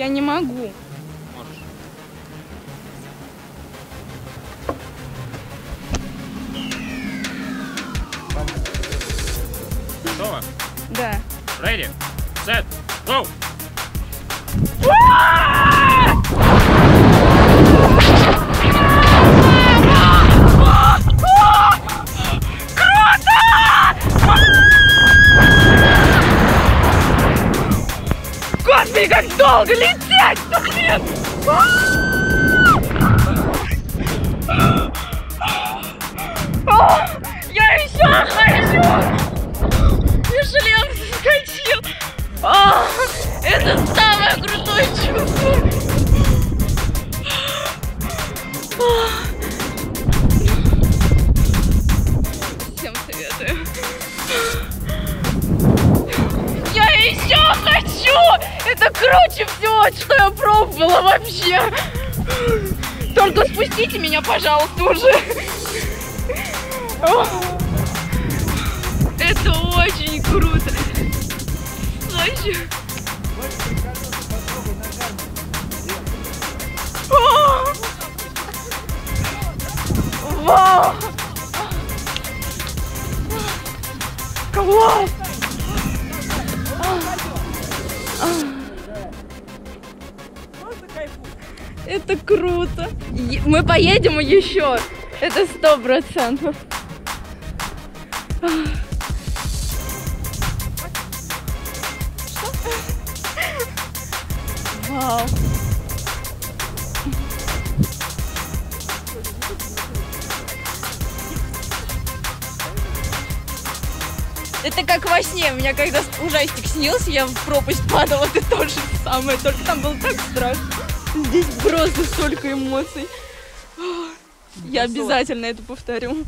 Я не могу. Можешь. Готово? Да. Ready, set, go! Господи, как долго лететь! Блин! А, Это круче всего, что я пробовала вообще! Только спустите меня, пожалуйста, уже! Это очень круто! О! Вау! Класс! Это круто. Мы поедем еще. Это сто процентов. Вау. Это как во сне. У меня когда ужастик снился, я в пропасть падала, это то же самое. Только там было так страшно. Здесь просто столько эмоций. Я обязательно это повторю.